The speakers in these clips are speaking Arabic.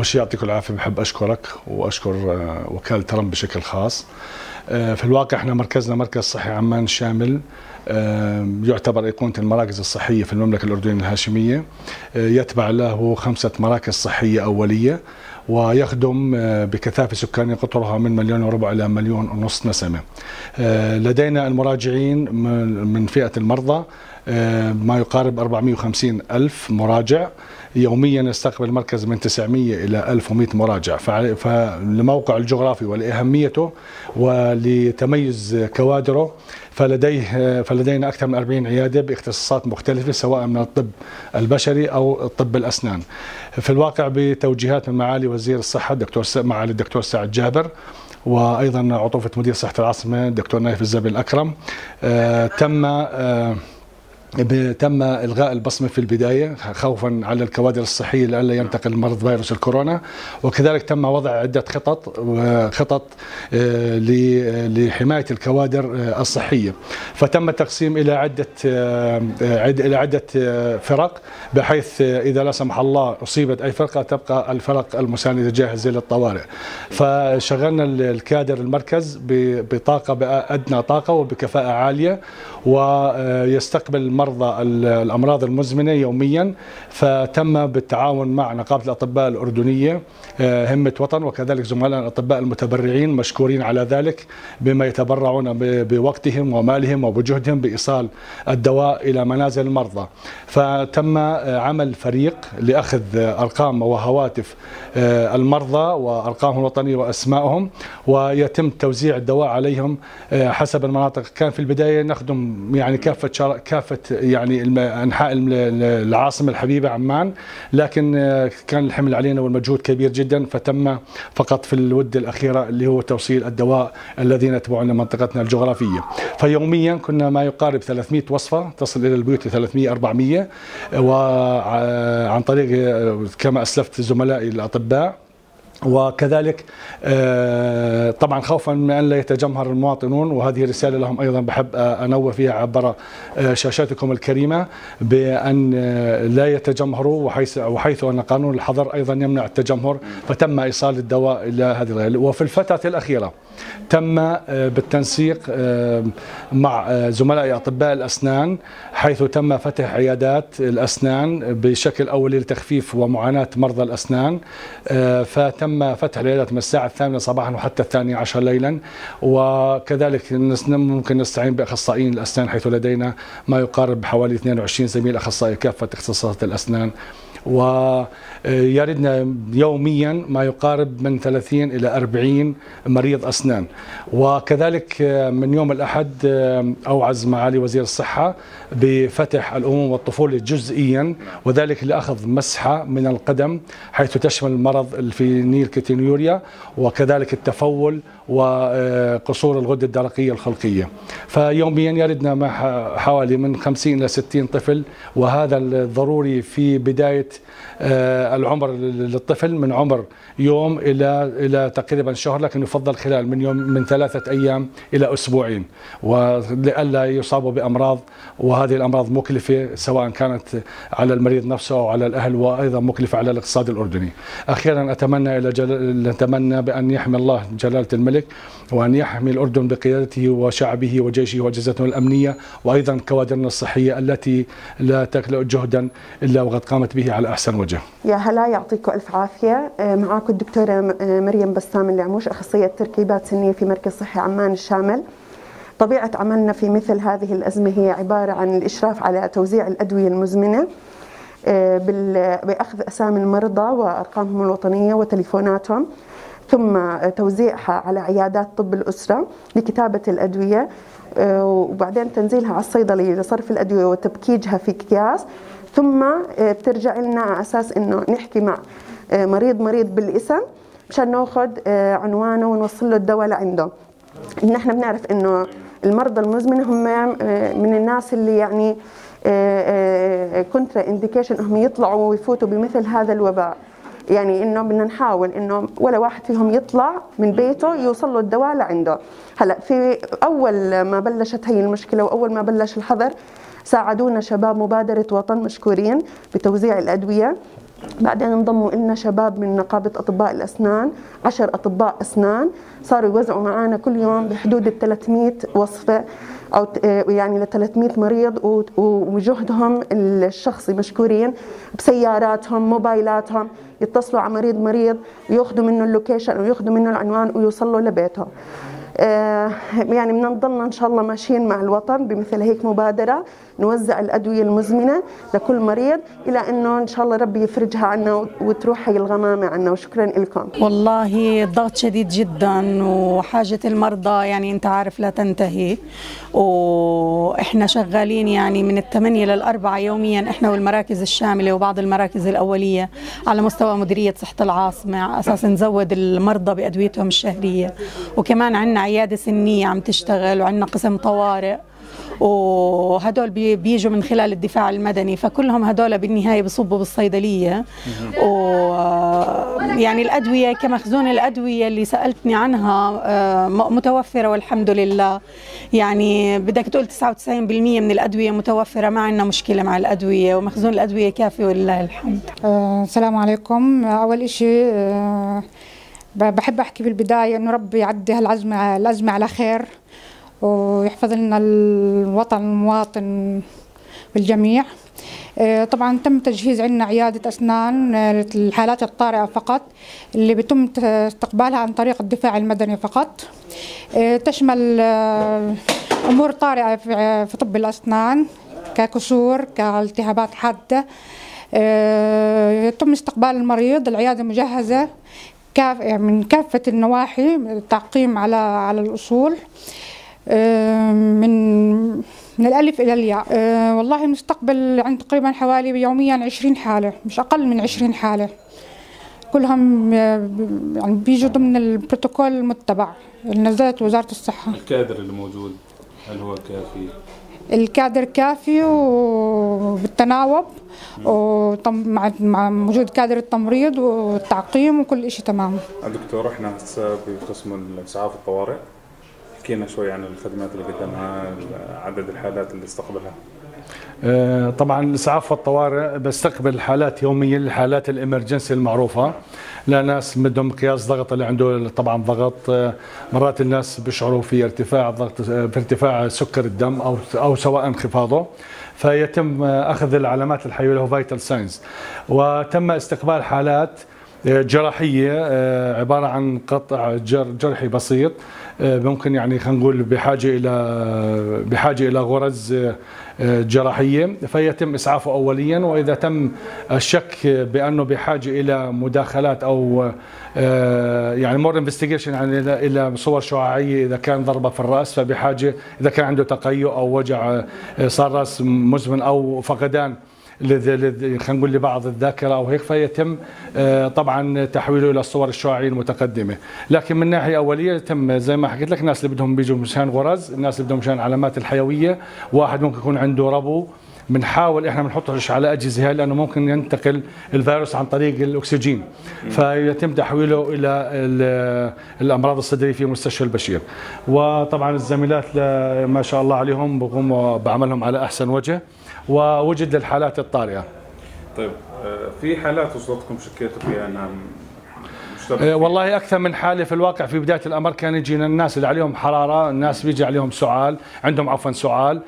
أول شيء يعطيكم العافية بحب أشكرك وأشكر آه، وكالة ترم بشكل خاص. آه، في الواقع إحنا مركزنا مركز صحي عمان شامل. يعتبر ايقونه المراكز الصحية في المملكة الأردنية الهاشمية. يتبع له خمسة مراكز صحية أولية ويخدم بكثافة سكانية قطرها من مليون وربع إلى مليون ونصف نسمة. لدينا المراجعين من فئة المرضى ما يقارب 450 ألف مراجع. يوميا يستقبل المركز من 900 إلى 1100 مراجع. فلموقع الجغرافي ولأهميته ولتميز كوادره فلديه فلدينا أكثر من 40 عيادة باختصاصات مختلفة سواء من الطب البشري أو طب الأسنان. في الواقع بتوجيهات من معالي وزير الصحة الدكتور معالي الدكتور سعد جابر وأيضا عطوفة مدير صحة العاصمة الدكتور نايف الزبي الأكرم. آه تم آه تم إلغاء البصمة في البداية خوفا على الكوادر الصحية لئلا ينتقل مرض فيروس الكورونا. وكذلك تم وضع عدة خطط خطط آه، لحماية الكوادر آه، الصحية. فتم التقسيم إلى عدة آه، إلى عدة فرق بحيث إذا لا سمح الله أصيبت أي فرقة تبقى الفرق المسانده جاهزه للطوارئ فشغلنا الكادر المركز بطاقة بادنى طاقة وبكفاءة عالية ويستقبل مرضى الأمراض المزمنة يوميا فتم بالتعاون مع نقابة الأطباء الأردنية آه، همة وطن وكذلك زملاء الأطباء المتبرعين مشكورين على ذلك بما يتبرعون بوقتهم ومالهم وبجهدهم بإيصال الدواء إلى منازل المرضى. فتم آه، عمل فريق لأخذ أرقام وهواتف آه، المرضى وأرقامهم الوطنية وأسمائهم ويتم توزيع الدواء عليهم حسب المناطق. كان في البداية نخدم يعني كافة كافة يعني أنحاء العاصمة الحبيبة عمان لكن آه، كان الحمل علينا والمجهود كبير جدا فتم فقط في الودة الأخيرة اللي هو توصيل الدواء الذين يتبعون منطقتنا الجغرافية. فيوميا كنا ما يقارب 300 وصفة تصل إلى البيوت 300 400 وعن طريق آه، كما أسلفت زملائي الأطباء وكذلك آه، طبعا خوفا من أن لا يتجمهر المواطنون وهذه رسالة لهم أيضا بحب أنوه فيها عبر آه، شاشاتكم الكريمة بأن آه، لا يتجمهروا وحيث وحيث أن قانون الحظر أيضا يمنع التجمهر فتم إيصال الدواء إلى هذه وفي الفترة الأخيرة تم بالتنسيق مع زملاء أطباء الأسنان حيث تم فتح عيادات الأسنان بشكل أولي لتخفيف ومعاناة مرضى الأسنان فتم تم فتح العيادات من الساعة الثامنة صباحا وحتى الثانية عشر ليلا. وكذلك ممكن نستعين بأخصائيين الأسنان حيث لدينا ما يقارب حوالي 22 زميل أخصائي كافة اختصاصات الأسنان. ويردنا يوميا ما يقارب من 30 إلى 40 مريض أسنان. وكذلك من يوم الأحد أوعز معالي وزير الصحة بفتح الأموم والطفولة جزئيا وذلك لأخذ مسحة من القدم حيث تشمل المرض ال phenylketonuria وكذلك التفول وقصور الغدة الدرقية الخلقية. فيوميا يردنا حوالي من 50 إلى 60 طفل وهذا الضروري في بداية آه، العمر للطفل من عمر يوم إلى إلى تقريبا شهر لكن يفضل خلال من يوم من ثلاثة أيام إلى أسبوعين ولئلا يصابوا بأمراض وهذه الأمراض مكلفة سواء كانت على المريض نفسه أو على الأهل وأيضا مكلفة على الاقتصاد الأردني. أخيرا أتمنى إلى جل... نتمنى بأن يحمي الله جلالة الملك وأن يحمي الأردن بقيادته وشعبه وجيشه وأجهزته الأمنية وأيضا كوادرنا الصحية التي لا تخلق جهدا إلا وقد قامت به على أحسن وجه. يا هلا يعطيكم ألف عافية آه، معاكم الدكتورة آه، مريم بسام العموش أخصائية تركيبات سنية في مركز صحي عمان الشامل. طبيعة عملنا في مثل هذه الأزمة هي عبارة عن الإشراف على توزيع الأدوية المزمنة آه، بأخذ أسامي المرضى وأرقامهم الوطنية وتليفوناتهم ثم توزيعها على عيادات طب الأسرة لكتابة الأدوية وبعدين تنزيلها على الصيدلية لصرف الأدوية وتبكيجها في أكياس ثم آه، بترجع لنا على أساس إنه نحكي مع آه، مريض مريض بالإسم مشان ناخذ آه، عنوانه ونوصل له الدواء لعنده. نحن بنعرف إنه المرضى المزمنه هم من الناس اللي يعني contraindication هم يطلعوا ويفوتوا بمثل هذا الوباء. يعني إنه بدنا نحاول إنه ولا واحد فيهم يطلع من بيته يوصل له الدواء لعنده. هلأ في أول ما بلشت هي المشكلة وأول ما بلش الحظر ساعدونا شباب مبادرة وطن مشكورين بتوزيع الأدوية. بعدين انضموا لنا شباب من نقابة أطباء الأسنان عشر أطباء أسنان. صاروا يوزعوا معنا كل يوم بحدود ال 300 وصفة أو يعني ل 300 مريض وجهدهم الشخصي مشكورين بسياراتهم موبايلاتهم. يتصلوا على مريض مريض وياخذوا منه اللوكيشن وياخذوا منه العنوان ويوصلوا لبيته. آه، يعني بدنا نضلنا إن شاء الله ماشيين مع الوطن بمثل هيك مبادرة. نوزع الأدوية المزمنة لكل مريض إلى إنه إن شاء الله ربي يفرجها عنا وتروح هي الغمامه عنا. وشكرا لكم والله الضغط شديد جدا وحاجة المرضى يعني أنت عارف لا تنتهي. وإحنا شغالين يعني من الثمانية للأربعة يوميا إحنا والمراكز الشاملة وبعض المراكز الأولية على مستوى مديرية صحة العاصمة على أساس نزود المرضى بأدويتهم الشهرية. وكمان عندنا عيادة سنية عم تشتغل وعندنا قسم طوارئ. وهدول بيجوا من خلال الدفاع المدني فكلهم هدول بالنهاية بصبوا بالصيدلية. و يعني الأدوية كمخزون الأدوية اللي سألتني عنها آه، متوفرة والحمد لله. يعني بدك تقول 99% من الأدوية متوفرة ما عندنا مشكلة مع الأدوية ومخزون الأدوية كافي ولله الحمد. آه، السلام عليكم. أول شيء آه، بحب أحكي بالبداية إنه ربي يعدي هالازمه الازمه على خير. ويحفظ لنا الوطن المواطن بالجميع آه، طبعا تم تجهيز عندنا عيادة أسنان للحالات الطارئة فقط اللي بيتم استقبالها عن طريق الدفاع المدني فقط. آه، تشمل آه، أمور طارئة في طب الأسنان ككسور كالتهابات حادة. يتم استقبال المريض العيادة مجهزة من كافة النواحي التعقيم على على الأصول. من من الألف إلى الياء. أه والله المستقبل عند تقريبا حوالي يوميا 20 حالة مش أقل من 20 حالة. كلهم أه، يعني بيجوا ضمن البروتوكول المتبع اللي نزلت وزارة الصحة. الكادر اللي موجود هل هو كافي؟ الكادر كافي وبالتناوب ومع مع وجود كادر التمريض والتعقيم وكل شيء تمام. دكتور إحنا هسه بقسم الإسعاف الطوارئ. احكينا شوي عن الخدمات اللي قدمها عدد الحالات اللي استقبلها. آه، طبعا الإسعاف والطوارئ بستقبل حالات يوميا الحالات الإمرجنسي المعروفة. لناس بدهم مقياس ضغط اللي عنده طبعا ضغط آه، مرات الناس بيشعروا في ارتفاع ضغط آه، في ارتفاع سكر الدم أو أو سواء انخفاضه. فيتم أخذ العلامات الحيوية له vital signs وتم استقبال حالات جراحية عبارة عن قطع جرحي بسيط. آه، ممكن يعني خلينا نقول بحاجة إلى بحاجة إلى غرز آه، جراحية. فيتم إسعافه اوليا وإذا تم الشك بأنه بحاجة إلى مداخلات أو آه، يعني more investigation يعني إلى صور شعاعية إذا كان ضربة في الرأس فبحاجة إذا كان عنده تقيؤ أو وجع صار رأس مزمن أو فقدان. خلينا نقول لبعض الذاكرة أو هيك فيتم آه، طبعا تحويله إلى الصور الشعاعيه المتقدمة، لكن من ناحية أولية تم زي ما حكيت لك الناس اللي بدهم بيجوا مشان غرز، الناس اللي بدهم مشان علامات الحيوية، واحد ممكن يكون عنده ربو. بنحاول إحنا بنحطش على أجهزة هاي لأنه ممكن ينتقل الفيروس عن طريق الأكسجين. فيتم تحويله إلى الأمراض الصدرية في مستشفى البشير. وطبعا الزميلات ما شاء الله عليهم بقوموا بعملهم على أحسن وجه. ووجد للحالات الطارئة. طيب آه، في حالات وصلتكم شكيتوا فيها انها آه، والله أكثر من حاله في الواقع في بداية الأمر كان يجينا الناس اللي عليهم حرارة، الناس بيجي عليهم سعال، عندهم عفوا سعال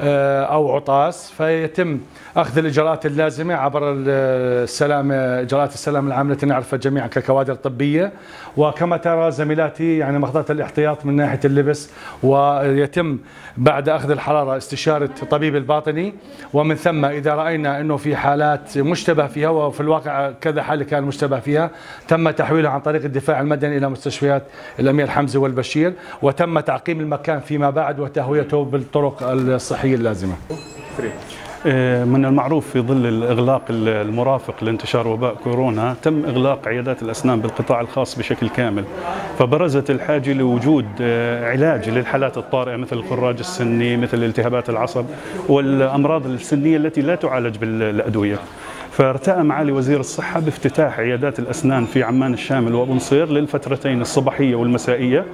آه، أو عطاس فيتم أخذ الإجراءات اللازمة عبر السلامه إجراءات السلامه العامة التي نعرفها جميعا ككوادر طبية. وكما ترى زميلاتي يعني مخضات الاحتياط من ناحية اللبس ويتم بعد أخذ الحرارة استشارة الطبيب الباطني. ومن ثم إذا رأينا إنه في حالات مشتبه فيها وفي الواقع كذا حالة كان مشتبه فيها تم تحويلها عن طريق الدفاع المدني إلى مستشفيات الأمير حمزة والبشير وتم تعقيم المكان فيما بعد وتهويته بالطرق الصحية اللازمة. آه، من المعروف في ظل الإغلاق المرافق لانتشار وباء كورونا تم إغلاق عيادات الأسنان بالقطاع الخاص بشكل كامل فبرزت الحاجة لوجود آه، علاج للحالات الطارئة مثل الخراج السني مثل التهابات العصب والأمراض السنية التي لا تعالج بالأدوية فارتأى معالي وزير الصحة بافتتاح عيادات الأسنان في عمان الشامل وأبو نصير للفترتين الصباحية والمسائية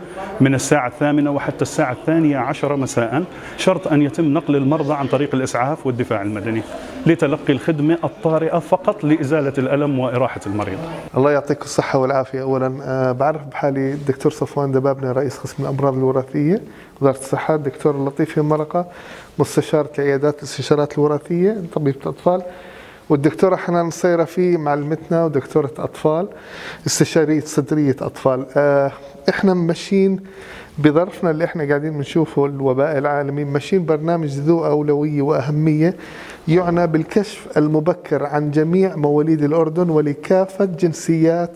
من الساعة الثامنة وحتى الساعة الثانية عشرة مساء. شرط أن يتم نقل المرضى عن طريق الإسعاف والدفاع المدني لتلقي الخدمة الطارئة فقط لإزالة الألم وإراحة المريض. الله يعطيك الصحة والعافية. أولا أه بعرف بحالي الدكتور صفوان دبابنة رئيس قسم الأمراض الوراثية وزارة الصحة الدكتور لطيف مرقة مستشارة العيادات الاستشارات الوراثية طبيبة أطفال والدكتورة حنان الصيرفي معلمتنا ودكتورة أطفال استشارية صدرية أطفال. آه إحنا ماشيين بظرفنا اللي إحنا قاعدين بنشوفه الوباء العالمي ماشيين برنامج ذو أولوية وأهمية يعنى بالكشف المبكر عن جميع مواليد الأردن ولكافة جنسيات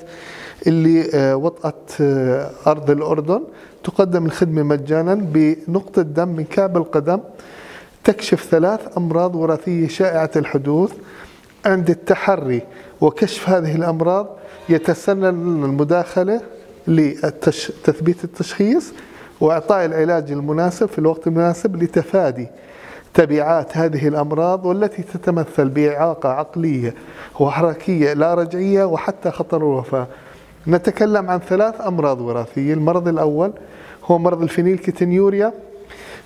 اللي آه وطأت آه أرض الأردن. تقدم الخدمة مجانا بنقطة دم من كعب القدم تكشف ثلاث أمراض وراثية شائعة الحدوث. عند التحري وكشف هذه الأمراض يتسنن المداخلة لتثبيت التشخيص وإعطاء العلاج المناسب في الوقت المناسب لتفادي تبعات هذه الأمراض والتي تتمثل بإعاقة عقلية وحركية لا رجعية وحتى خطر الوفاة. نتكلم عن ثلاث أمراض وراثية. المرض الأول هو مرض ال phenylketonuria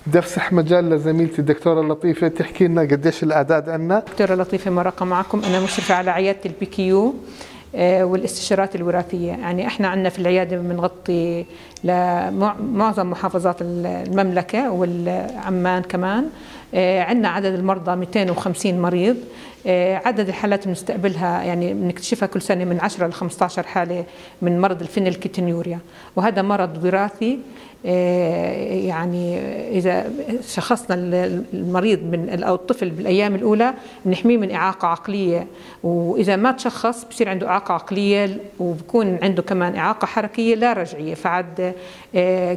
بدي مجال لزميلتي الدكتورة لطيفه تحكي لنا قديش الأعداد عندنا. دكتورة لطيفه مرقه معكم. أنا مشرفة على عيادة ال PKU والاستشارات الوراثية. يعني إحنا عندنا في العيادة بنغطي لمعظم محافظات المملكة والعمان كمان. عندنا عدد المرضى 250 مريض. عدد الحالات بنستقبلها يعني بنكتشفها كل سنة من 10 ل 15 حالة من مرض الفينيلكيتينيوريا وهذا مرض وراثي. يعني إذا شخصنا المريض من أو الطفل بالأيام الأولى بنحميه من إعاقة عقلية. وإذا ما تشخص بصير عنده إعاقة عقلية وبكون عنده كمان إعاقة حركية لا رجعية. فعد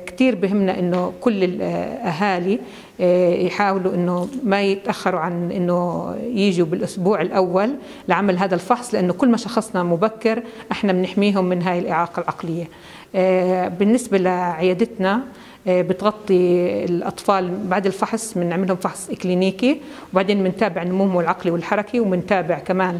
كثير بهمنا إنه كل الاهالي يحاولوا إنه ما يتأخروا عن إنه يجوا بالأسبوع الأول لعمل هذا الفحص لأنه كل ما شخصنا مبكر إحنا بنحميهم من هاي الإعاقة العقلية. بالنسبة لعيادتنا بتغطي الأطفال بعد الفحص بنعملهم فحص إكلينيكي وبعدين بنتابع نموهم العقلي والحركي وبنتابع كمان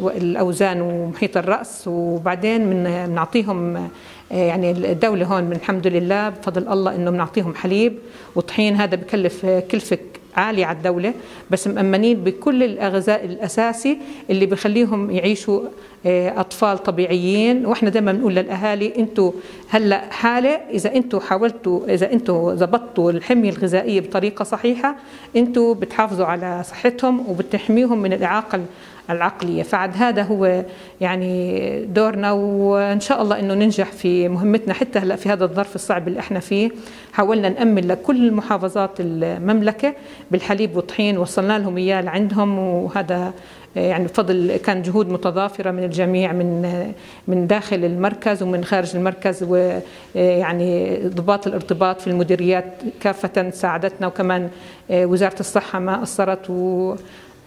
الأوزان ومحيط الرأس وبعدين بنعطيهم يعني الدولة هون من الحمد لله بفضل الله إنه بنعطيهم حليب وطحين هذا بكلف كلفة عالية على الدولة بس مأمنين بكل الغذاء الأساسي اللي بخليهم يعيشوا أطفال طبيعيين. وإحنا دائما بنقول للأهالي أنتوا هلأ حالة إذا أنتوا حاولتوا إذا أنتوا ضبطتوا الحمية الغذائية بطريقة صحيحة أنتوا بتحافظوا على صحتهم وبتحميهم من الإعاقة العقليه فعد هذا هو يعني دورنا وإن شاء الله إنه ننجح في مهمتنا حتى هلأ في هذا الظرف الصعب اللي إحنا فيه. حاولنا نأمن لكل محافظات المملكة بالحليب والطحين. وصلنا لهم إياه لعندهم وهذا يعني بفضل كان جهود متضافرة من الجميع من من داخل المركز ومن خارج المركز. ويعني ضباط الارتباط في المديريات كافة ساعدتنا. وكمان وزارة الصحة ما قصرت و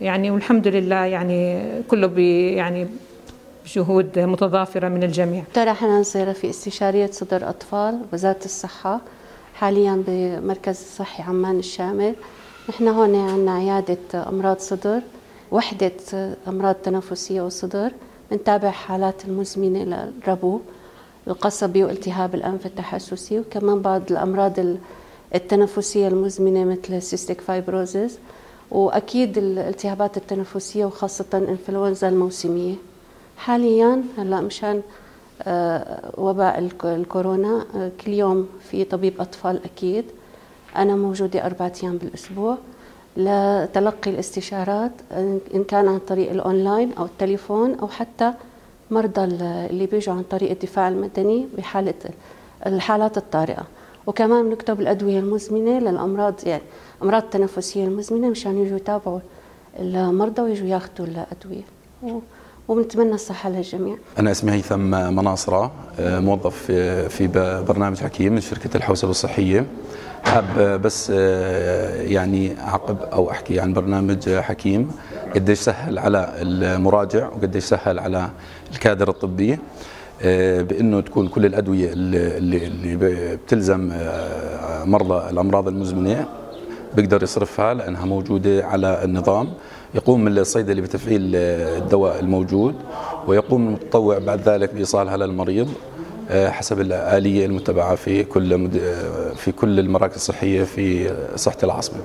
يعني والحمد لله يعني كله بي يعني بجهود متضافرة من الجميع. دكتورة حنان صيرفي استشارية صدر أطفال وزارة الصحة حاليا بمركز الصحي عمان الشامل. نحن هون عندنا عيادة أمراض صدر وحدة أمراض تنفسية وصدر بنتابع حالات المزمنة للربو القصبي والتهاب الأنف التحسسي وكمان بعض الأمراض التنفسية المزمنة مثل ال cystic fibrosis وأكيد الالتهابات التنفسية وخاصة الإنفلونزا الموسمية. حاليا هلأ مشان وباء الكورونا كل يوم في طبيب أطفال أكيد. أنا موجودة أربعة أيام بالأسبوع. لتلقي الاستشارات إن كان عن طريق الأونلاين أو التليفون أو حتى مرضى اللي بيجوا عن طريق الدفاع المدني بحالة الحالات الطارئة. وكمان بنكتب الأدوية المزمنة للأمراض يعني أمراض تنفسية المزمنة مشان يجوا يتابعوا المرضى ويجوا ياخذوا الأدوية وبنتمنى الصحة للجميع. أنا اسمي هيثم مناصرة موظف في برنامج حكيم من شركة الحوسبة الصحية. حاب بس يعني أعقب أو أحكي عن برنامج حكيم قديش سهل على المراجع وقديش سهل على الكادر الطبي بأنه تكون كل الأدوية اللي, اللي بتلزم مرضى الأمراض المزمنة بيقدر يصرفها لأنها موجودة على النظام. يقوم الصيدلي بتفعيل الدواء الموجود ويقوم المتطوع بعد ذلك بإيصالها للمريض آه، حسب الآلية المتبعة في كل آه، في كل المراكز الصحية في صحة العاصمة.